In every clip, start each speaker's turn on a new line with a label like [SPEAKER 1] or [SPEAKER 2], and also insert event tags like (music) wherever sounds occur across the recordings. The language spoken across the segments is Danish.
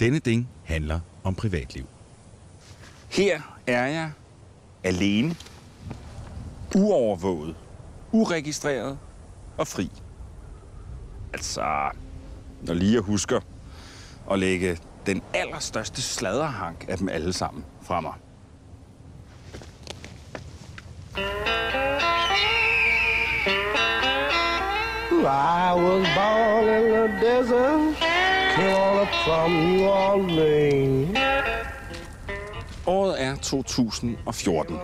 [SPEAKER 1] Denne ding handler om privatliv.
[SPEAKER 2] Her er jeg alene, uovervåget, uregistreret og fri. Altså, når lige jeg husker at lægge den allerstørste sladderhank af dem alle sammen fra mig.
[SPEAKER 3] I was born in the desert, came from New Orleans.
[SPEAKER 2] Året er 2014,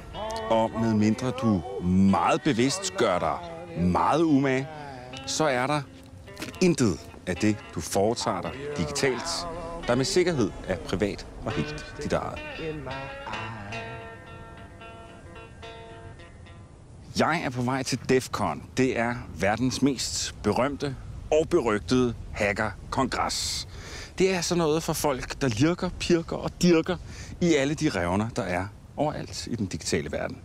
[SPEAKER 2] og med mindre du meget bevidst gør dig meget umage, så er der intet af det, du foretager dig digitalt, der med sikkerhed er privat og helt dit eget. Jeg er på vej til DEFCON. Det er verdens mest berømte og berygtede hacker-kongres. Det er sådan noget for folk, der lirker, pirker og dirker i alle de revner, der er overalt i den digitale verden.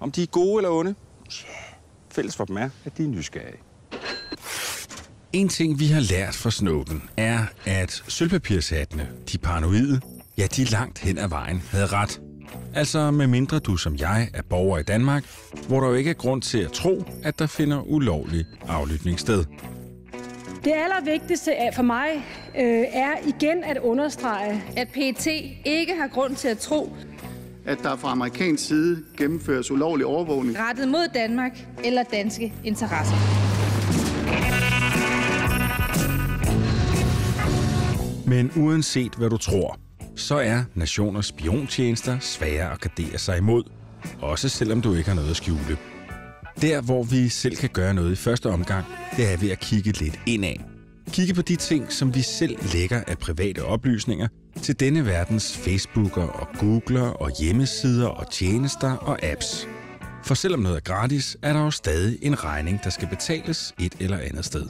[SPEAKER 2] Om de er gode eller onde? Ja, fælles for dem er, at de er nysgerrige.
[SPEAKER 1] En ting, vi har lært fra Snowden, er, at sølvpapirshattene, de paranoide, ja, de langt hen ad vejen havde ret. Altså med mindre du som jeg er borger i Danmark, hvor der jo ikke er grund til at tro, at der finder ulovlig aflytning sted.
[SPEAKER 4] Det allervigtigste for mig øh, er igen at understrege,
[SPEAKER 5] at PET ikke har grund til at tro,
[SPEAKER 6] at der fra amerikansk side gennemføres ulovlig overvågning.
[SPEAKER 5] rettet mod Danmark eller danske interesser.
[SPEAKER 1] Men uanset hvad du tror, så er nationers spiontjenester svære at gardere sig imod. Også selvom du ikke har noget at skjule. Der, hvor vi selv kan gøre noget i første omgang, det er ved at kigge lidt indad. Kigge på de ting, som vi selv lægger af private oplysninger til denne verdens Facebooker og Googler og hjemmesider og tjenester og apps. For selvom noget er gratis, er der jo stadig en regning, der skal betales et eller andet sted.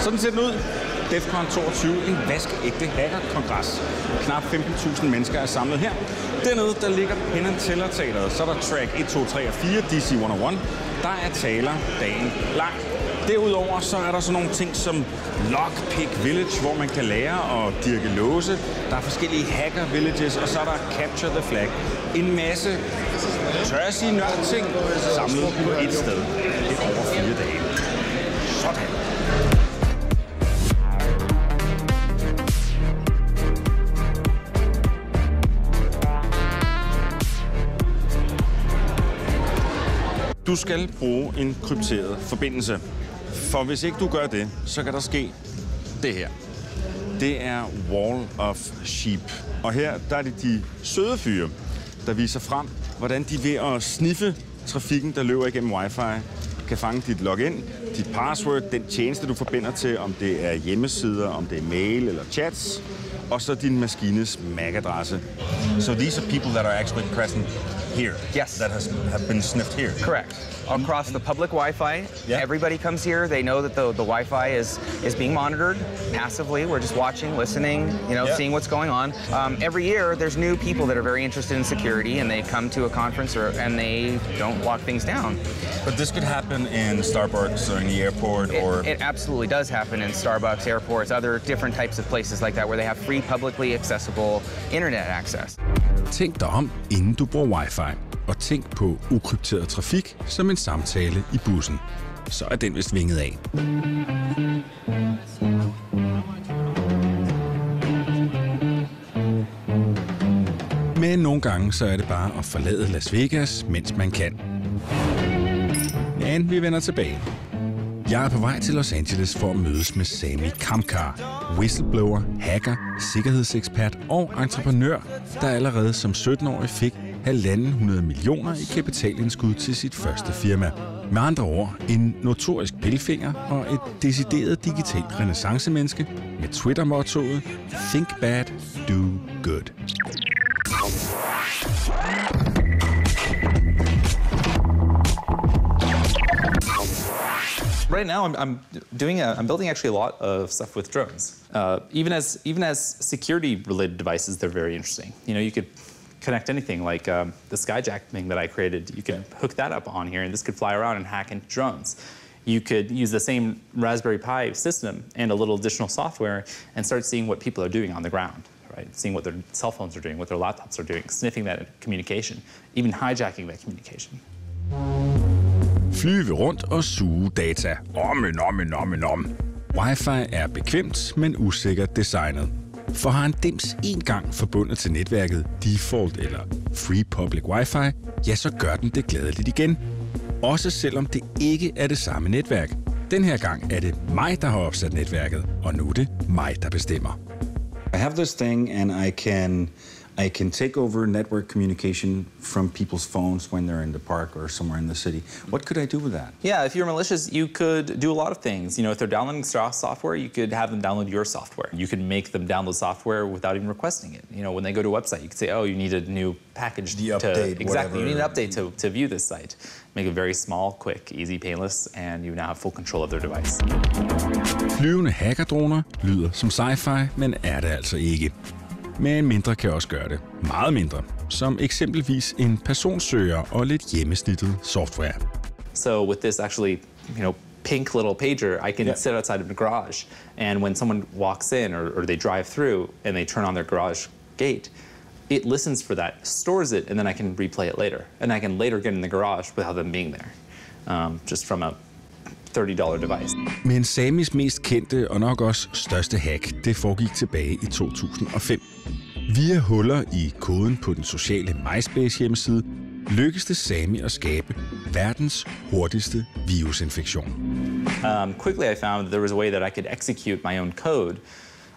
[SPEAKER 2] Sådan ser den ud. DEFCON 22, en vaskeægte hackerkongres. Knap 15.000 mennesker er samlet her. Dernede, der ligger Penn Teller Teateret. Så er der track 1, 2, 3 og 4, DC 101. Der er taler dagen lang. Derudover så er der sådan nogle ting som Lockpick Village, hvor man kan lære at dirke låse. Der er forskellige hacker villages, og så er der Capture the Flag. En masse, tør jeg sige nørd ting, samlet på et sted. Det Du skal bruge en krypteret forbindelse. For hvis ikke du gør det, så kan der ske det her. Det er Wall of Sheep. Og her der er det de søde fyre, der viser frem, hvordan de ved at sniffe trafikken, der løber igennem wifi, kan fange dit login, dit password, den tjeneste, du forbinder til, om det er hjemmesider, om det er mail eller chats, og så din maskines MAC-adresse.
[SPEAKER 7] So these are people that are actually present here.
[SPEAKER 8] Yes.
[SPEAKER 7] That has have been sniffed here.
[SPEAKER 8] Correct. Across the public Wi-Fi,
[SPEAKER 7] Yeah.
[SPEAKER 8] everybody comes here. They know that the, the Wi-Fi is is being monitored passively. We're just watching, listening, you know,
[SPEAKER 7] Yeah.
[SPEAKER 8] seeing what's going on. Um, every year, there's new people that are very interested in security, and they come to a conference or, and they don't lock things down.
[SPEAKER 7] But this could happen in Starbucks or in the airport
[SPEAKER 8] It,
[SPEAKER 7] or
[SPEAKER 8] it absolutely does happen in Starbucks, airports, other different types of places like that, where they have free, publicly accessible internet access.
[SPEAKER 1] Tænk dig om, inden du bruger wifi. Og tænk på ukrypteret trafik som en samtale i bussen. Så er den vist vinget af. Men nogle gange så er det bare at forlade Las Vegas, mens man kan. Men vi vender tilbage. Jeg er på vej til Los Angeles for at mødes med Sami Kamkar, whistleblower, hacker, sikkerhedsekspert og entreprenør, der allerede som 17-årig fik 1.500 millioner i kapitalindskud til sit første firma. Med andre ord, en notorisk pillefinger og et decideret digitalt renaissancemenneske med Twitter-mottoet Think bad, do good.
[SPEAKER 9] Right now, I'm, I'm doing a, I'm building actually a lot of stuff with drones. Uh, even as even as security related devices, they're very interesting. You know, you could connect anything like um, the Skyjack thing that I created. You can hook that up on here, and this could fly around and hack into drones. You could use the same Raspberry Pi system and a little additional software and start seeing what people are doing on the ground, right? Seeing what their cell phones are doing, what their laptops are doing, sniffing that communication, even hijacking that communication.
[SPEAKER 1] Flyve rundt og suge data. Om en, om en, om en, om. Wi-Fi er bekvemt, men usikkert designet. For har en dims en gang forbundet til netværket default eller free public Wi-Fi, ja, så gør den det glædeligt igen. Også selvom det ikke er det samme netværk. Den her gang er det mig, der har opsat netværket, og nu er det mig, der bestemmer.
[SPEAKER 2] I have this thing, and I can I can take over network communication from people's phones when they're in the park or somewhere in the city. What could I do with that?
[SPEAKER 9] Yeah, if you're malicious, you could do a lot of things. You know, if they're downloading software, you could have them download your software. You could make them download software without even requesting it. You know, when they go to a website, you could say, oh, you need a new package
[SPEAKER 2] The
[SPEAKER 9] to
[SPEAKER 2] update,
[SPEAKER 9] exactly. You need an update to, to view this site. Make it very small, quick, easy, painless, and you now have full control of their device.
[SPEAKER 1] Flyvende hackerdroner lyder som sci-fi, men er det altså ikke. Men mindre kan også gøre det. Meget mindre. Som eksempelvis en personsøger og lidt hjemmesnittet software.
[SPEAKER 9] So with this actually, you know, pink little pager, I can
[SPEAKER 2] Yeah.
[SPEAKER 9] sit outside of the garage, and when someone walks in or, or they drive through and they turn on their garage gate, it listens for that, stores it, and then I can replay it later. And I can later get in the garage without them being there, um, just from a $30 device.
[SPEAKER 1] Men Samis mest kendte og nok også største hack, det foregik tilbage i 2005. Via huller i koden på den sociale MySpace hjemmeside, lykkedes det Sami at skabe verdens hurtigste virusinfektion.
[SPEAKER 9] um, quickly I found there was a way that I could execute my own code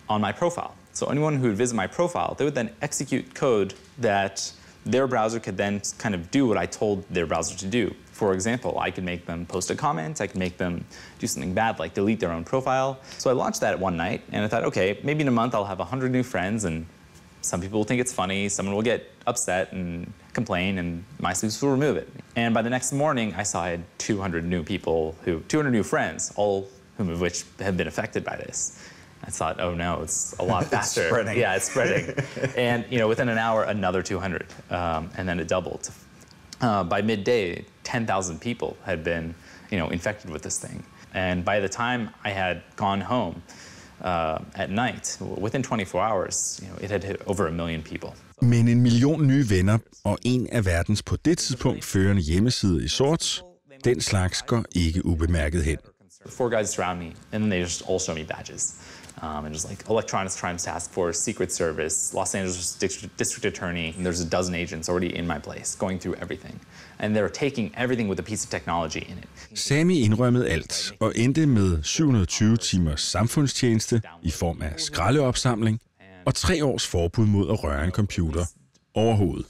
[SPEAKER 9] on my profile. So anyone who would visit my profile, they would then execute code that their browser could then kind of do what I told their browser to do. For example, I could make them post a comment, I could make them do something bad like delete their own profile. So I launched that one night and I thought, okay, maybe in a month I'll have 100 new friends and some people will think it's funny, someone will get upset and complain, and my MySpace will remove it. And by the next morning, I saw I had 200 new people who, 200 new friends, all whom of which had been affected by this. I thought, oh no, it's a lot (laughs) faster.
[SPEAKER 2] it's spreading.
[SPEAKER 9] Yeah, it's spreading. (laughs) and you know, within an hour, another 200, um, and then it doubled. Uh, by midday, 10,000 people had been, you know, infected with this thing. And by the time I had gone home uh, at night, within 24 hours, you know, it had hit over a million people.
[SPEAKER 1] Men en million nye venner og en af verdens på det tidspunkt førende hjemmeside i sort, den slags går ikke ubemærket hen.
[SPEAKER 9] Four guys surround me, and then they just all show me badges. Um, and just like Electronics Crimes Task Force, Secret Service, Los Angeles District, District Attorney. And there's a dozen agents already in my place, going through everything. And they're taking everything with a piece of technology in it.
[SPEAKER 1] Sami indrømmede alt og endte med 720 timers samfundstjeneste i form af skraldeopsamling og tre års forbud mod at røre en computer overhovedet.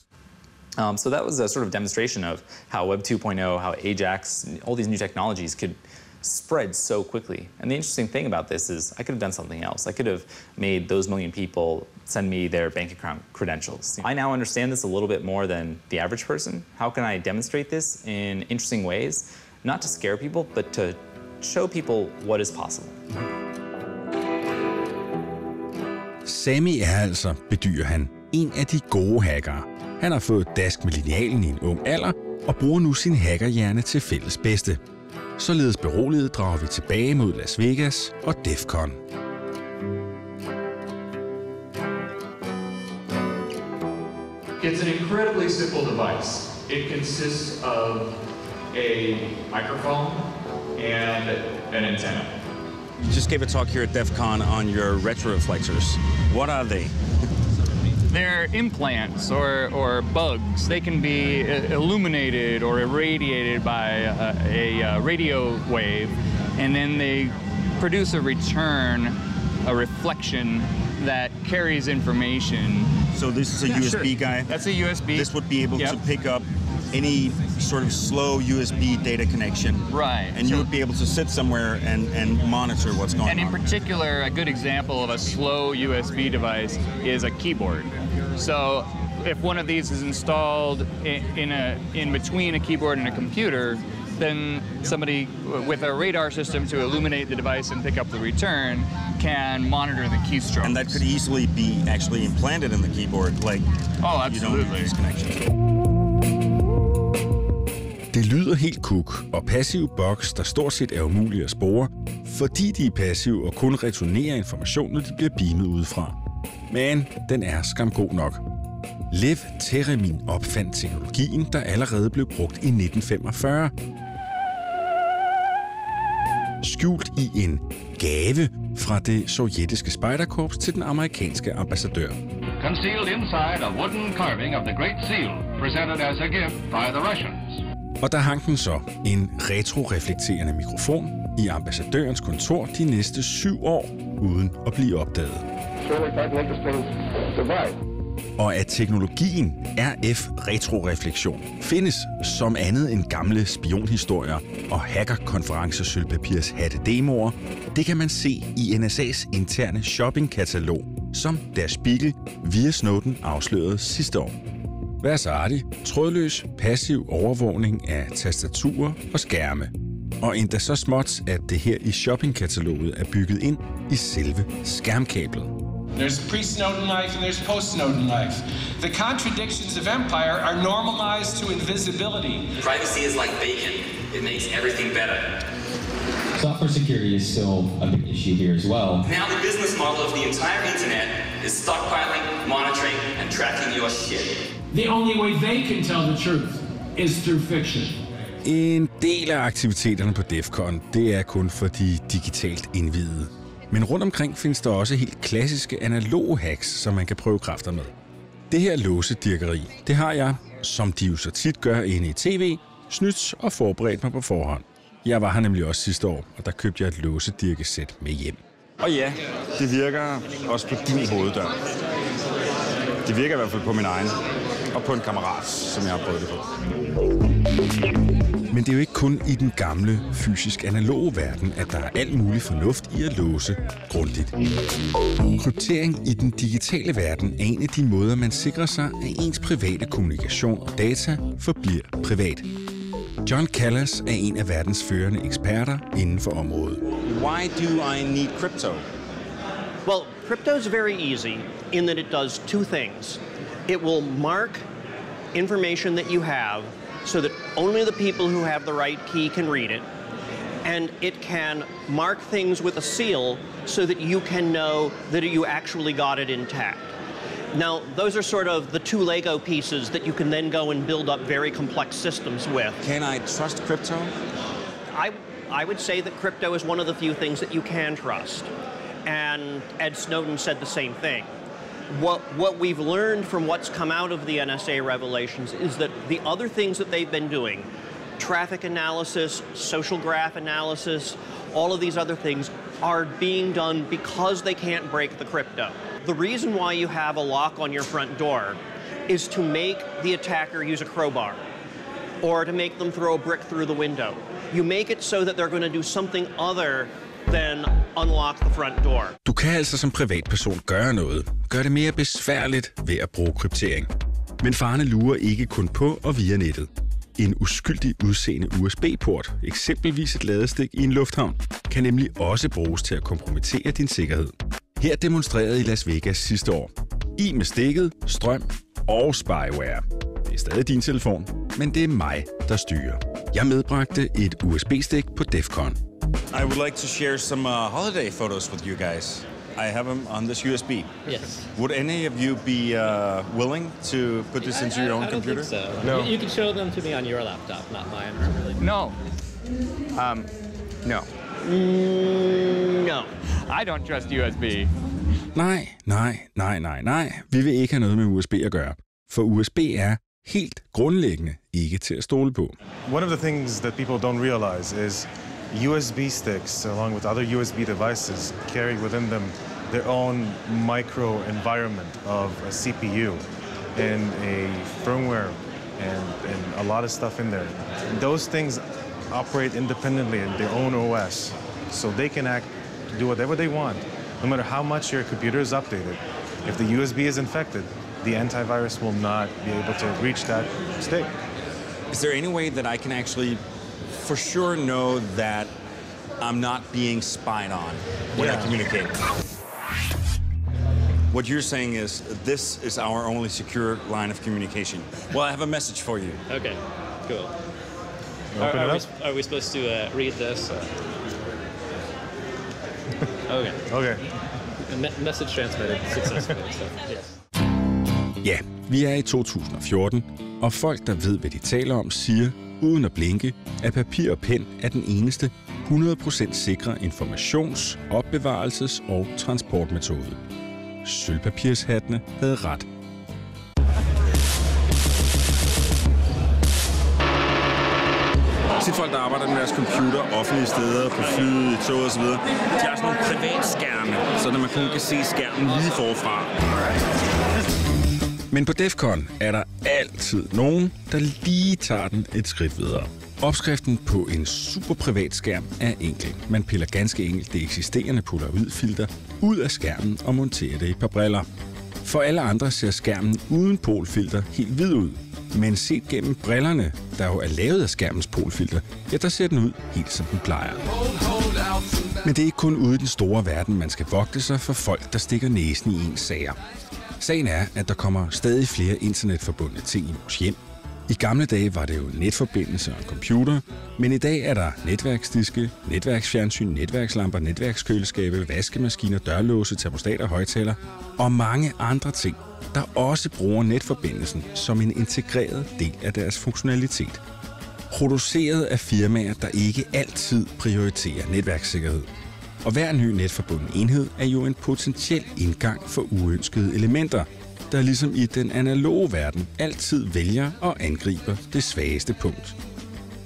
[SPEAKER 9] Um, so that was a sort of demonstration of how Web 2.0, how Ajax, all these new technologies could spread so quickly. And the interesting thing about this is I could have done something else. I could have made those million people send me their bank account credentials. I now understand this a little bit more than the average person. How can I demonstrate this in interesting ways? Not to scare people, but to show people what is possible.
[SPEAKER 1] Sami er altså, bedyrer han, en af de gode hackere. Han har fået dask med linealen i en ung alder og bruger nu sin hackerhjerne til fælles bedste. Således beroliget drager vi tilbage mod Las Vegas og DEFCON.
[SPEAKER 10] It's an incredibly simple device. It consists of a microphone and an antenna.
[SPEAKER 2] You just gave a talk here at DEF CON on your retroreflectors. What are they?
[SPEAKER 10] They're implants or, or bugs. They can be illuminated or irradiated by a, a, uh radio wave, and then they produce a return, a reflection that carries information.
[SPEAKER 2] So this is a
[SPEAKER 10] Yeah,
[SPEAKER 2] USB
[SPEAKER 10] sure.
[SPEAKER 2] guy.
[SPEAKER 10] That's a USB.
[SPEAKER 2] This would be able
[SPEAKER 10] Yep.
[SPEAKER 2] to pick up any sort of slow USB data connection.
[SPEAKER 10] Right.
[SPEAKER 2] And you would be able to sit somewhere and, and monitor what's going on.
[SPEAKER 10] And in
[SPEAKER 2] on.
[SPEAKER 10] particular, a good example of a slow USB device is a keyboard. So if one of these is installed in, in, a, in between a keyboard and a computer, then somebody with a radar system to illuminate the device and pick up the return can monitor the keystroke.
[SPEAKER 7] And that could easily be actually implanted in the keyboard, like
[SPEAKER 10] oh,
[SPEAKER 7] you don't
[SPEAKER 10] absolutely.
[SPEAKER 7] need this connection.
[SPEAKER 1] Det lyder helt kuk, og passive boks, der stort set er umulige at spore, fordi de er passive og kun returnerer information, når de bliver beamet udefra. Men den er skam god nok. Lev Theremin opfandt teknologien, der allerede blev brugt i 1945. Skjult i en gave fra det sovjetiske spejderkorps til den amerikanske ambassadør.
[SPEAKER 11] Concealed inside a wooden carving of the Great Seal, presented as a gift by the Russians.
[SPEAKER 1] Og der hang den så, en retroreflekterende mikrofon, i ambassadørens kontor de næste syv år, uden at blive opdaget. Og at teknologien RF retroreflektion findes som andet end gamle spionhistorier og hackerkonferencesølvpapirs hatte demoer, det kan man se i NSA's interne shoppingkatalog, som Der Spiegel via Snowden afslørede sidste år. Versace, trådløs, passiv overvågning af tastaturer og skærme. Og endda så småt, at det her i shoppingkataloget er bygget ind i selve skærmkablet.
[SPEAKER 12] There's pre-Snowden life and there's post-Snowden life. The contradictions of empire are normalized to invisibility.
[SPEAKER 13] Privacy is like bacon. It makes everything better.
[SPEAKER 14] Software security is still a big issue here as well.
[SPEAKER 13] Now the business model of the entire internet is stockpiling, monitoring, and tracking your shit.
[SPEAKER 12] The only way they can tell the truth is through fiction.
[SPEAKER 1] En del af aktiviteterne på DEFCON, det er kun for de digitalt indvidede. Men rundt omkring findes der også helt klassiske analoge hacks, som man kan prøve kræfter med. Det her låsedirkeri, det har jeg, som de jo så tit gør inde i tv, snydt og forberedt mig på forhånd. Jeg var her nemlig også sidste år, og der købte jeg et låsedirkesæt med hjem.
[SPEAKER 2] Og ja, det virker også på din hoveddør. Det virker i hvert fald på min egen. Og på en kammerat, som jeg har prøvet det på.
[SPEAKER 1] Men det er jo ikke kun i den gamle, fysisk analoge verden, at der er alt mulig fornuft i at låse grundigt. Kryptering i den digitale verden er en af de måder, man sikrer sig, at ens private kommunikation og data forbliver privat. John Callas er en af verdens førende eksperter inden for området.
[SPEAKER 2] Why do I need crypto?
[SPEAKER 15] Well, crypto is very easy in that it does two things. It will mark information that you have so that only the people who have the right key can read it. And it can mark things with a seal so that you can know that you actually got it intact. Now, those are sort of the two Lego pieces that you can then go and build up very complex systems with.
[SPEAKER 2] Can I trust crypto?
[SPEAKER 15] I, I would say that crypto is one of the few things that you can trust. And Ed Snowden said the same thing. What, what we've learned from what's come out of the NSA revelations is that the other things that they've been doing, traffic analysis, social graph analysis, all of these other things, are being done because they can't break the crypto. The reason why you have a lock on your front door is to make the attacker use a crowbar or to make them throw a brick through the window. You make it so that they're going to do something other then unlock the front door.
[SPEAKER 1] Du kan altså som privatperson gøre noget. Gør det mere besværligt ved at bruge kryptering. Men farne lurer ikke kun på og via nettet. En uskyldig udseende USB-port, eksempelvis et ladestik i en lufthavn, kan nemlig også bruges til at kompromittere din sikkerhed. Her demonstrerede i Las Vegas sidste år. I med stikket, strøm og spyware. Det er stadig din telefon, men det er mig, der styrer. Jeg medbragte et USB-stik på DEFCON.
[SPEAKER 2] I would like to share some uh, holiday photos with you guys. I have them on this USB.
[SPEAKER 16] Yes.
[SPEAKER 2] Would any of you be uh, willing to put this into
[SPEAKER 16] I,
[SPEAKER 2] your
[SPEAKER 16] I,
[SPEAKER 2] own
[SPEAKER 16] I don't
[SPEAKER 2] computer?
[SPEAKER 16] Think so.
[SPEAKER 2] No.
[SPEAKER 16] You, you can show them to me on your laptop, not mine. Really.
[SPEAKER 10] No.
[SPEAKER 8] Um, no.
[SPEAKER 15] Mm, no.
[SPEAKER 10] I don't trust USB.
[SPEAKER 1] Nej, nej, nej, nej, nej. Vi vil ikke have noget med USB at gøre. For USB er helt grundlæggende ikke til at stole på.
[SPEAKER 17] One of the things that people don't realize is USB sticks, along with other USB devices, carry within them their own micro environment of a CPU and a firmware and, and a lot of stuff in there. Those things operate independently in their own OS, so they can act, do whatever they want, no matter how much your computer is updated. If the USB is infected, the antivirus will not be able to reach that state.
[SPEAKER 2] Is there any way that I can actually for sure know that I'm not being spied on when I
[SPEAKER 14] Yeah.
[SPEAKER 2] communicate. What you're saying is this is our only secure line of communication. Well, I have a message for you.
[SPEAKER 16] Okay, cool. Are, are we, are we supposed to uh, read this? (laughs) okay.
[SPEAKER 17] Okay.
[SPEAKER 16] Me- message transmitted successfully. so, yes.
[SPEAKER 1] Ja, vi er i 2014, og folk, der ved, hvad de taler om, siger, uden at blinke, at papir og pen er den eneste 100% sikre informations-, opbevarelses- og transportmetode. Sølvpapirshattene havde ret.
[SPEAKER 2] Tit folk, der arbejder med deres computer offentlige steder, på flyet, i tog osv., de har sådan nogle privatskærme, så man kun kan se skærmen lige forfra.
[SPEAKER 1] Men på DEFCON er der altid nogen, der lige tager den et skridt videre. Opskriften på en super privat skærm er enkel. Man piller ganske enkelt det eksisterende polaroidfilter ud af skærmen og monterer det i et par briller. For alle andre ser skærmen uden polfilter helt hvid ud. Men set gennem brillerne, der jo er lavet af skærmens polfilter, ja, der ser den ud helt som den plejer. Men det er ikke kun ude i den store verden, man skal vogte sig for folk, der stikker næsen i ens sager. Sagen er, at der kommer stadig flere internetforbundne ting i vores hjem. I gamle dage var det jo netforbindelse og en computer, men i dag er der netværksdiske, netværksfjernsyn, netværkslamper, netværkskøleskabe, vaskemaskiner, dørlåse, termostater, højtaler og mange andre ting, der også bruger netforbindelsen som en integreret del af deres funktionalitet. Produceret af firmaer, der ikke altid prioriterer netværkssikkerhed. Og hver ny netforbundet enhed er jo en potentiel indgang for uønskede elementer, der ligesom i den analoge verden altid vælger og angriber det svageste punkt.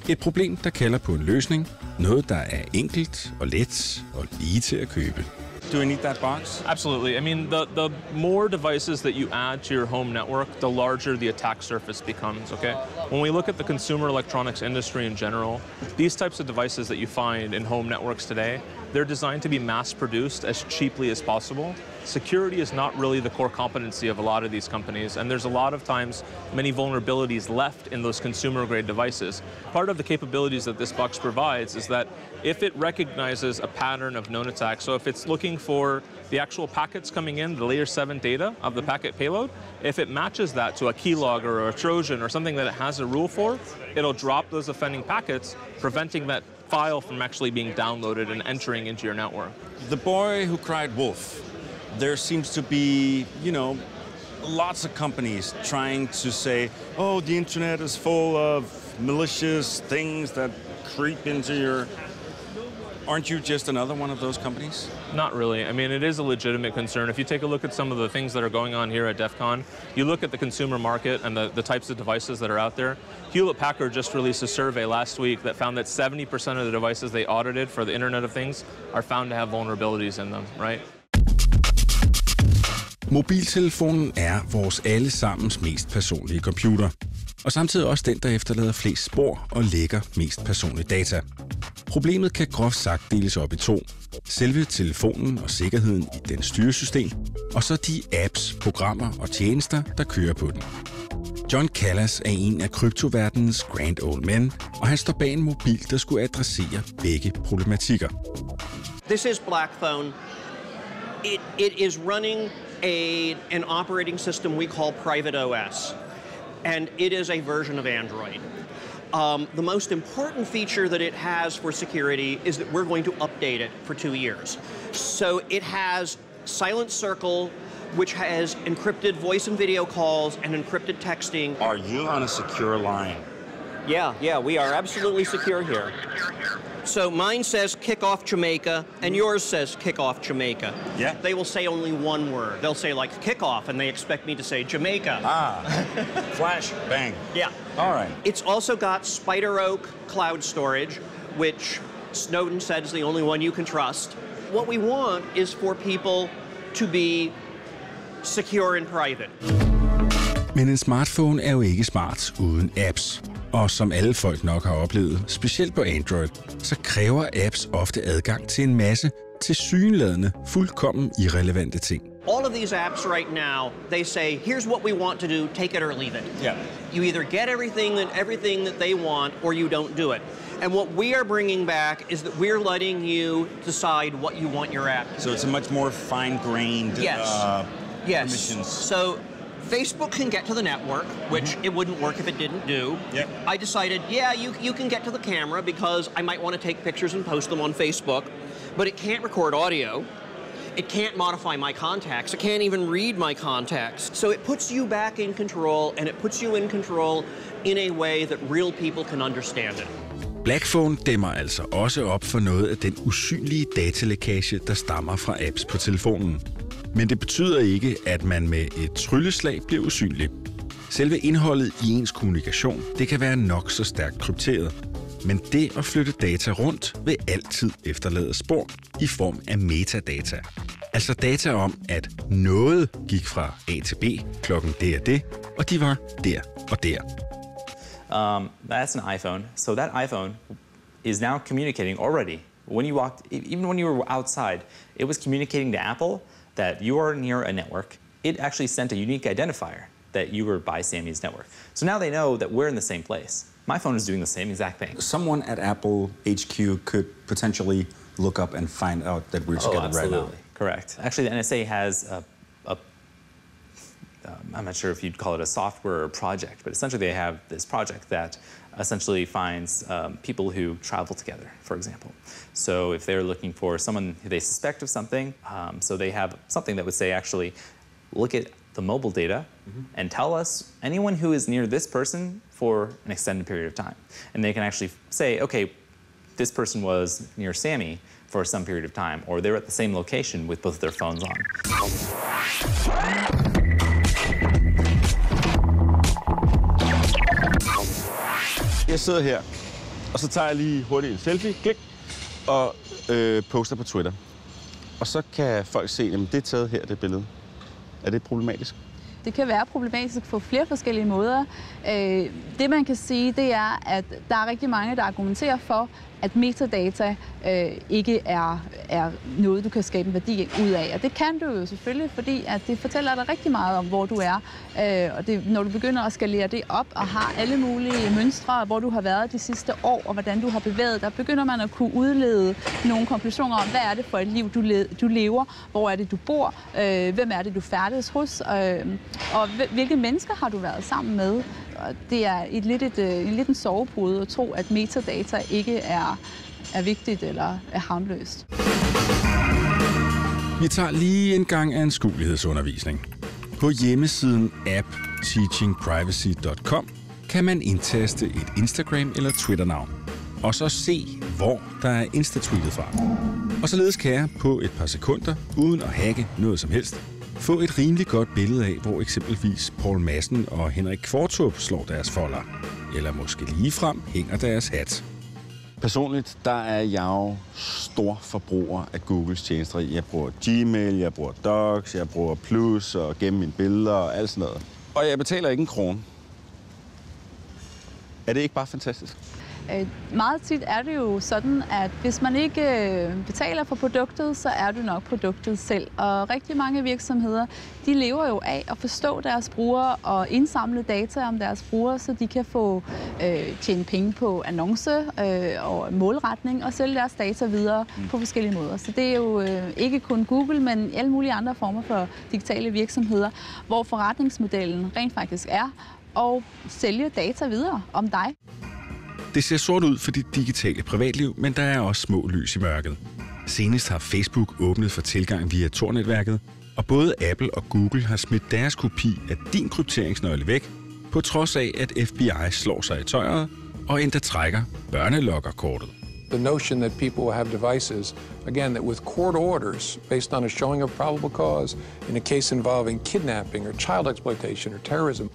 [SPEAKER 1] Et problem, der kalder på en løsning, noget der er enkelt og let og lige til at købe.
[SPEAKER 2] Do we need that box?
[SPEAKER 18] Absolutely. I mean, the, the more devices that you add to your home network, the larger the attack surface becomes, okay? When we look at the consumer electronics industry in general, these types of devices that you find in home networks today, they're designed to be mass produced as cheaply as possible. Security is not really the core competency of a lot of these companies, and there's a lot of times many vulnerabilities left in those consumer grade devices. Part of the capabilities that this box provides is that if it recognizes a pattern of known attack, so if it's looking for the actual packets coming in, the layer 7 data of the packet payload, if it matches that to a keylogger or a Trojan or something that it has a rule for, it'll drop those offending packets, preventing that file from actually being downloaded and entering into your network.
[SPEAKER 2] The boy who cried wolf. There seems to be, you know, lots of companies trying to say, oh, the internet is full of malicious things that creep into your. Aren't you just another one of those companies?
[SPEAKER 18] Not really. I mean, it is a legitimate concern. If you take a look at some of the things that are going on here at DEF CON, you look at the consumer market and the, the types of devices that are out there. Hewlett Packard just released a survey last week that found that 70% of the devices they audited for the Internet of Things are found to have vulnerabilities in them, right?
[SPEAKER 1] Mobiltelefonen er vores allesammens mest personlige computer. Og samtidig også den, der efterlader flest spor og lægger mest personlige data. Problemet kan groft sagt deles op i to. Selve telefonen og sikkerheden i den styresystem, og så de apps, programmer og tjenester, der kører på den. John Callas er en af kryptoverdenens grand old men, og han står bag en mobil, der skulle adressere begge problematikker.
[SPEAKER 15] This is Blackphone. It, it is running a, an operating system we call Private OS, and it is a version of Android. Um, the most important feature that it has for security is that we're going to update it for two years. So it has Silent Circle, which has encrypted voice and video calls and encrypted texting.
[SPEAKER 2] Are you on a secure line?
[SPEAKER 15] Yeah, yeah, we are absolutely secure here. So mine says kick off Jamaica, and yours says kick off Jamaica.
[SPEAKER 2] Yeah.
[SPEAKER 15] They will say only one word. They'll say like kick off, and they expect me to say Jamaica.
[SPEAKER 2] Ah, (laughs) flash, bang.
[SPEAKER 15] Yeah.
[SPEAKER 2] All right.
[SPEAKER 15] It's also got Spider Oak cloud storage, which Snowden said is the only one you can trust. What we want is for people to be secure and private.
[SPEAKER 1] Men en smartphone er jo ikke smart uden apps. Og som alle folk nok har oplevet, specielt på Android, så kræver apps ofte adgang til en masse til synladende, fuldkommen irrelevante ting.
[SPEAKER 15] all of these apps right now, they say, here's what we want to do, take it or leave it.
[SPEAKER 2] Yeah.
[SPEAKER 15] You either get everything that everything that they want or you don't do it. And what we are bringing back is that we're letting you decide what you want your app to
[SPEAKER 2] So
[SPEAKER 15] do.
[SPEAKER 2] it's a much more fine-grained
[SPEAKER 15] Yes.
[SPEAKER 2] uh,
[SPEAKER 15] yes.
[SPEAKER 2] permissions.
[SPEAKER 15] So Facebook can get to the network, which mm-hmm. it wouldn't work if it didn't do.
[SPEAKER 2] Yep.
[SPEAKER 15] I decided, yeah, you, you can get to the camera because I might want to take pictures and post them on Facebook, but it can't record audio. It can't modify my contacts. It can't even read my contacts. So it puts you back in control, and it puts you in control in a way that real people can understand it.
[SPEAKER 1] Blackphone dæmmer altså også op for noget af den usynlige datalækage, der stammer fra apps på telefonen. Men det betyder ikke, at man med et trylleslag bliver usynlig. Selve indholdet i ens kommunikation, det kan være nok så stærkt krypteret. Men det at flytte data rundt vil altid efterlade spor i form af metadata. Altså data om, at noget gik fra A til B klokken det og det, og de var der og der.
[SPEAKER 9] Um, that's an iPhone. So that iPhone is now communicating already. When you walked, e-, even when you were outside, it was communicating to Apple that you are near a network. It actually sent a unique identifier that you were by Sammy's network. So now they know that we're in the same place. My phone is doing the same exact thing.
[SPEAKER 2] Someone at Apple HQ could potentially look up and find out that we're
[SPEAKER 9] Oh,
[SPEAKER 2] together right now.
[SPEAKER 9] Correct. Actually, the NSA has a, a um, I'm not sure if you'd call it a software or project, but essentially they have this project that essentially finds um, people who travel together, for example. So if they're looking for someone who they suspect of something, um, so they have something that would say, actually, look at the mobile data and tell us anyone who is near this person for an extended period of time. And they can actually say, okay, this person was near Sammy for some period of time, or they're at the same location with both their phones on.
[SPEAKER 2] Jeg sidder her, og så tager jeg lige hurtigt en selfie, klik, og øh, poster på Twitter. Og så kan folk se, at det er taget her, det billede. Er det problematisk?
[SPEAKER 19] Det kan være problematisk på flere forskellige måder. Øh, Det man kan sige, det er, at der er rigtig mange, der argumenterer for, at metadata øh, ikke er, er noget, du kan skabe en værdi ud af. Og det kan du jo selvfølgelig, fordi at det fortæller dig rigtig meget om, hvor du er. Øh, og det, når du begynder at skalere det op og har alle mulige mønstre, hvor du har været de sidste år, og hvordan du har bevæget dig, begynder man at kunne udlede nogle konklusioner om, hvad er det for et liv, du, le- du lever, hvor er det, du bor, øh, hvem er det, du færdes hos, øh, og hvilke mennesker har du været sammen med. Og det er et lidt, et, øh, en lidt en sovepude at tro, at metadata ikke er, er vigtigt eller er harmløst.
[SPEAKER 1] Vi tager lige en gang af en skuelighedsundervisning. På hjemmesiden appteachingprivacy.com kan man indtaste et Instagram- eller Twitter-navn, og så se, hvor der er instatweetet fra. Og således kan jeg på et par sekunder, uden at hacke noget som helst, få et rimelig godt billede af, hvor eksempelvis Paul Madsen og Henrik Kvartrup slår deres folder. Eller måske ligefrem hænger deres hat.
[SPEAKER 2] Personligt, der er jeg jo stor forbruger af Googles tjenester. Jeg bruger Gmail, jeg bruger Docs, jeg bruger Plus og gemme mine billeder og alt sådan noget. Og jeg betaler ikke en krone. Er det ikke bare fantastisk?
[SPEAKER 19] Øh, Meget tit er det jo sådan, at hvis man ikke øh, betaler for produktet, så er du nok produktet selv. Og rigtig mange virksomheder, de lever jo af at forstå deres brugere og indsamle data om deres brugere, så de kan få øh, tjene penge på annonce øh, og målretning og sælge deres data videre mm. på forskellige måder. Så det er jo øh, ikke kun Google, men alle mulige andre former for digitale virksomheder, hvor forretningsmodellen rent faktisk er at sælge data videre om dig.
[SPEAKER 1] Det ser sort ud for dit digitale privatliv, men der er også små lys i mørket. Senest har Facebook åbnet for tilgang via Tor-netværket, og både Apple og Google har smidt deres kopi af din krypteringsnøgle væk, på trods af, at FBI slår sig i tøjet og endda trækker børnelokkerkortet.
[SPEAKER 20] The notion that people will have devices, again, that with court orders based on a showing of probable cause in a case involving kidnapping or child exploitation or terrorism,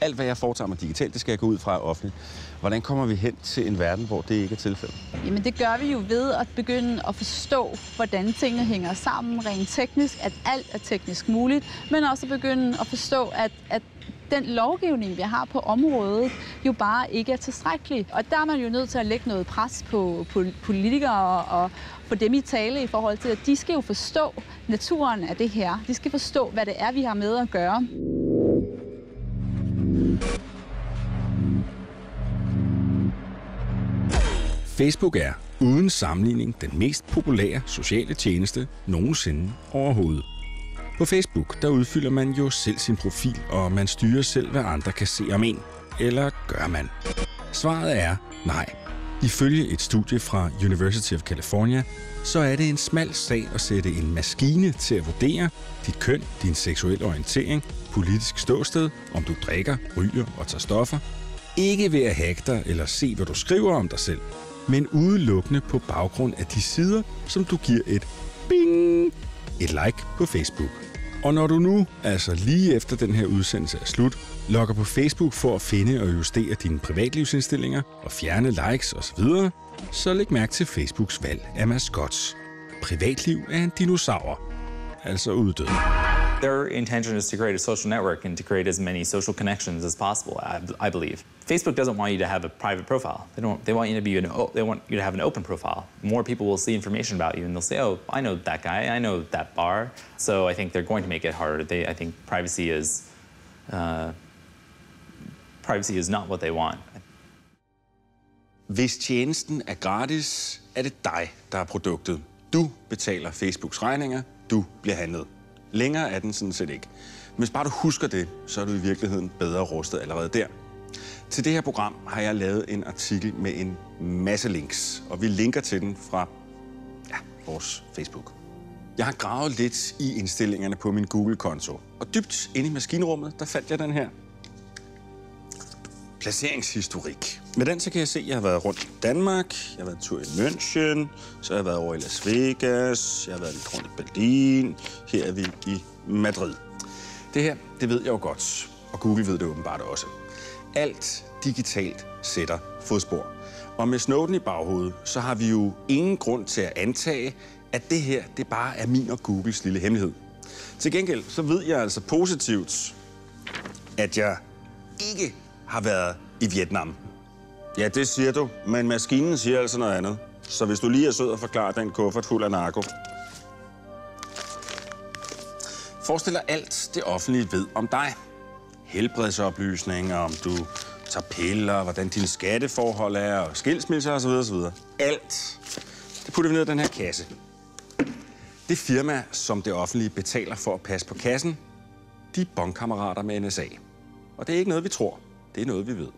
[SPEAKER 2] alt, hvad jeg foretager mig digitalt, det skal jeg gå ud fra offentligt. Hvordan kommer vi hen til en verden, hvor det ikke er tilfældet?
[SPEAKER 19] Jamen det gør vi jo ved at begynde at forstå, hvordan tingene hænger sammen rent teknisk, at alt er teknisk muligt, men også at begynde at forstå, at, at den lovgivning, vi har på området, jo bare ikke er tilstrækkelig. Og der er man jo nødt til at lægge noget pres på, på politikere og få dem i tale i forhold til, at de skal jo forstå naturen af det her. De skal forstå, hvad det er, vi har med at gøre.
[SPEAKER 1] Facebook er uden sammenligning den mest populære sociale tjeneste nogensinde overhovedet. På Facebook der udfylder man jo selv sin profil, og man styrer selv, hvad andre kan se om en. Eller gør man? Svaret er nej. Ifølge et studie fra University of California, så er det en smal sag at sætte en maskine til at vurdere dit køn, din seksuelle orientering, politisk ståsted, om du drikker, ryger og tager stoffer. Ikke ved at hacke dig eller se, hvad du skriver om dig selv, men udelukkende på baggrund af de sider, som du giver et bing, et like på Facebook. Og når du nu, altså lige efter den her udsendelse er slut, logger på Facebook for at finde og justere dine privatlivsindstillinger og fjerne likes osv., så læg mærke til Facebooks valg af maskots. Privatliv er en dinosaur, altså uddød.
[SPEAKER 9] Their intention is to create a social network and to create as many social connections as possible, I, I believe. Facebook doesn't want you to have a private profile. They don't. They want you to be an. They want you to have an open profile. More people will see information about you, and they'll say, "Oh, I know that guy. I know that bar." So I think they're going to make it harder. They. I think privacy is. Uh, privacy is not what they want.
[SPEAKER 1] Hvis tjenesten er gratis, er det dig, der er produktet. Du betaler Facebooks regninger, du bliver handlet. Længere er den sådan set ikke. Men hvis bare du husker det, så er du i virkeligheden bedre rustet allerede der. Til det her program har jeg lavet en artikel med en masse links, og vi linker til den fra ja, vores Facebook. Jeg har gravet lidt i indstillingerne på min Google-konto, og dybt inde i maskinrummet, der fandt jeg den her placeringshistorik. Med den så kan jeg se, at jeg har været rundt i Danmark, jeg har været en tur i München, så har jeg været over i Las Vegas, jeg har været lidt rundt i Berlin, her er vi i Madrid. Det her, det ved jeg jo godt, og Google ved det åbenbart også. Alt digitalt sætter fodspor. Og med Snowden i baghovedet, så har vi jo ingen grund til at antage, at det her, det bare er min og Googles lille hemmelighed. Til gengæld, så ved jeg altså positivt, at jeg ikke har været i Vietnam. Ja, det siger du, men maskinen siger altså noget andet. Så hvis du lige er sød og forklarer den kuffert fuld af narko. Forestil dig alt det offentlige ved om dig. Helbredsoplysninger, om du tager piller, hvordan dine skatteforhold er, og skilsmisser osv. osv. Alt. Det putter vi ned i den her kasse. Det firma, som det offentlige betaler for at passe på kassen, de er bondkammerater med NSA. Og det er ikke noget, vi tror. Det er noget, vi ved.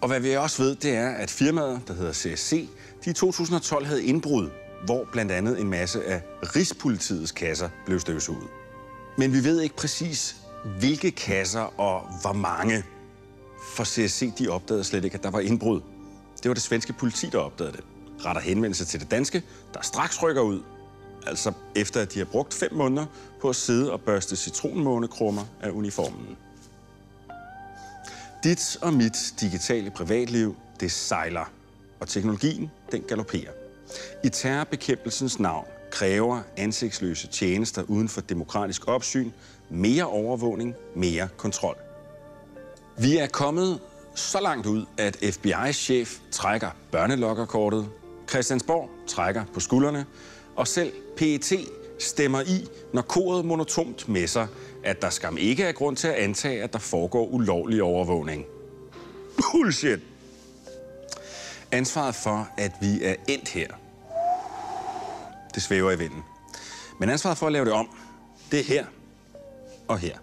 [SPEAKER 1] Og hvad vi også ved, det er, at firmaet, der hedder CSC, de i 2012 havde indbrud, hvor blandt andet en masse af Rigspolitiets kasser blev støvsuget. Men vi ved ikke præcis, hvilke kasser og hvor mange. For CSC de opdagede slet ikke, at der var indbrud. Det var det svenske politi, der opdagede det. Retter henvendelse til det danske, der straks rykker ud. Altså efter at de har brugt fem måneder på at sidde og børste citronmånekrummer af uniformen. Dit og mit digitale privatliv, det sejler. Og teknologien, den galopperer. I terrorbekæmpelsens navn kræver ansigtsløse tjenester uden for demokratisk opsyn mere overvågning, mere kontrol. Vi er kommet så langt ud, at FBI's chef trækker børnelokkerkortet, Christiansborg trækker på skuldrene, og selv PET stemmer i, når koret monotont messer, at der skam ikke er grund til at antage, at der foregår ulovlig overvågning. Bullshit! Ansvaret for, at vi er endt her, det svæver i vinden. Men ansvaret for at lave det om, det er her og her.